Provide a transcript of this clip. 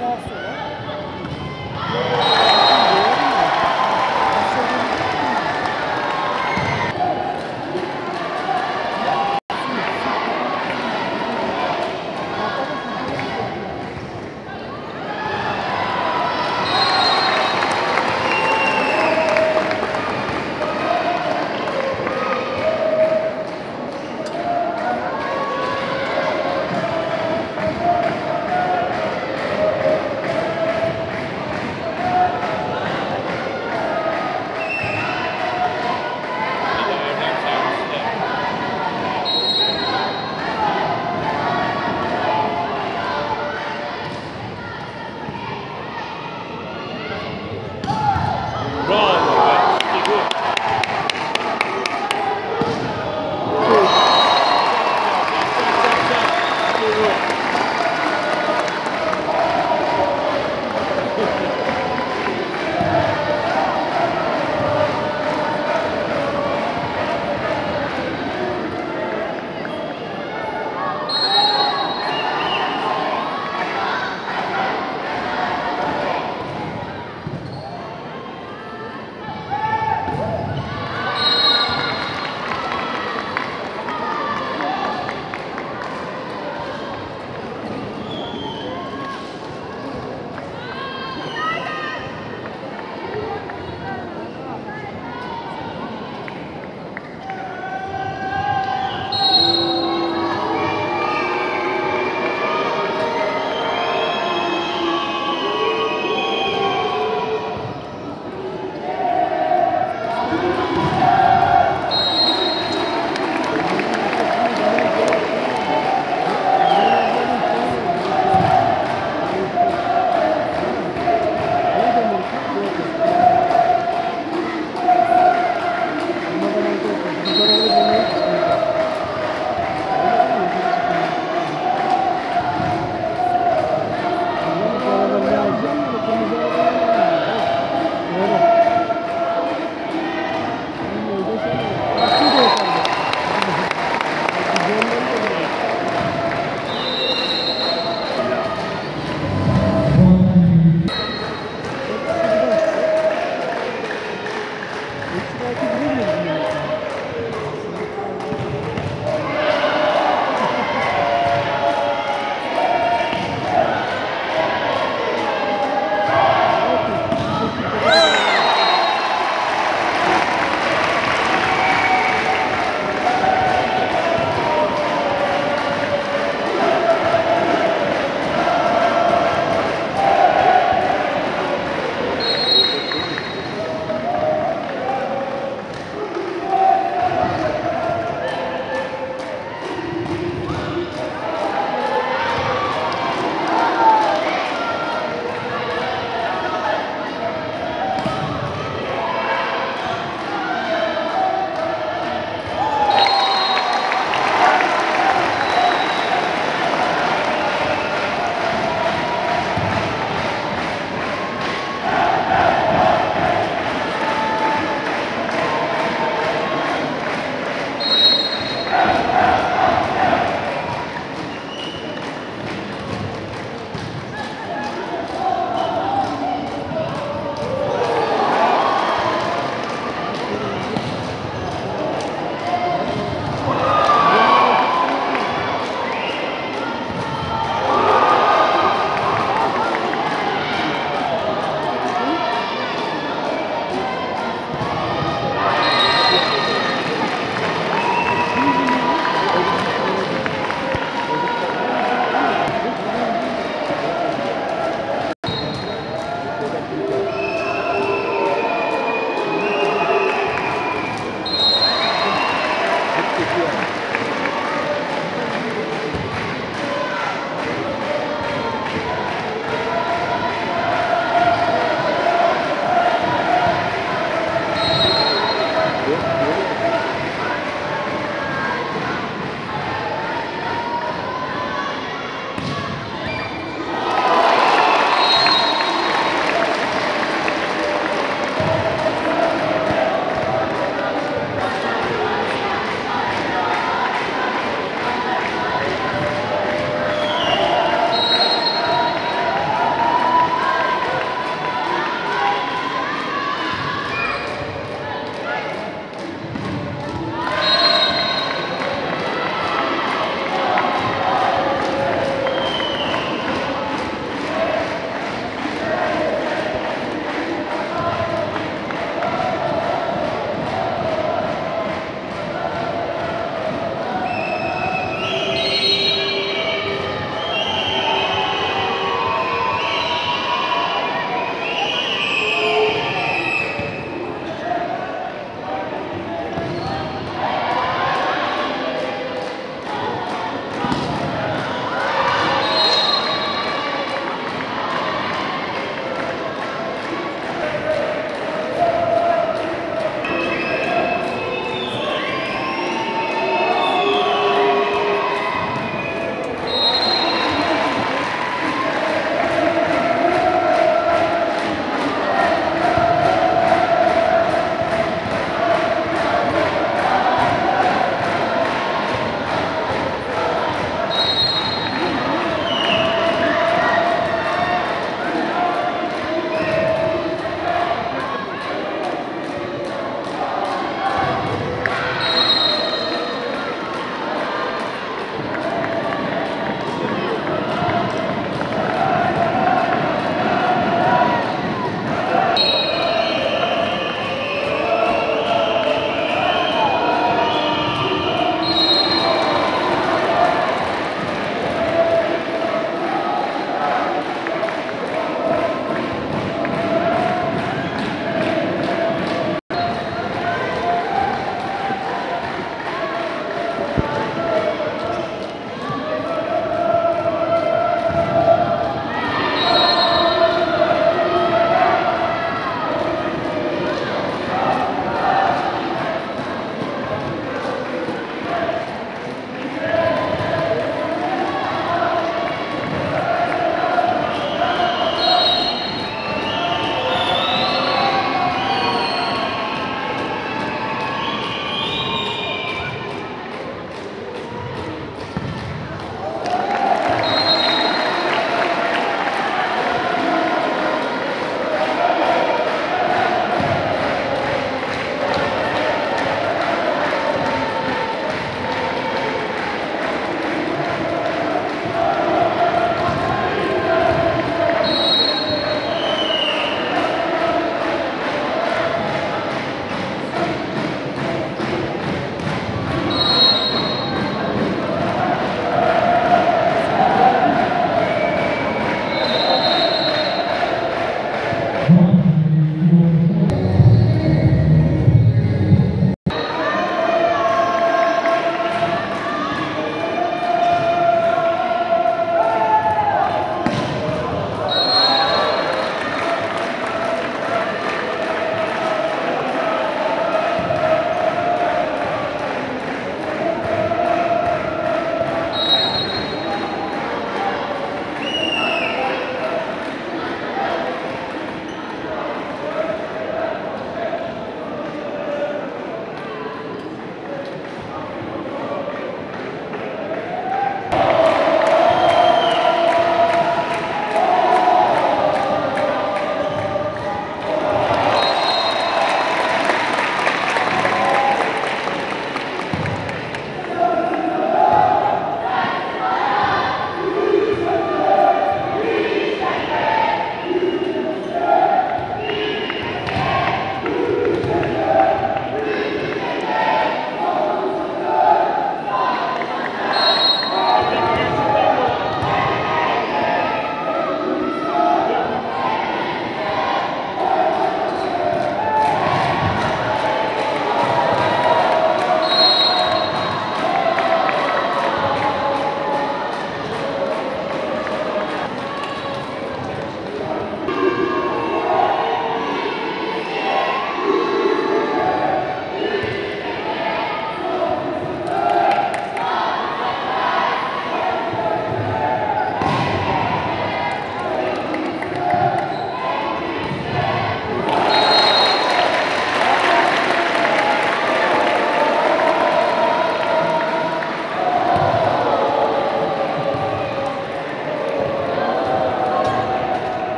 That's daha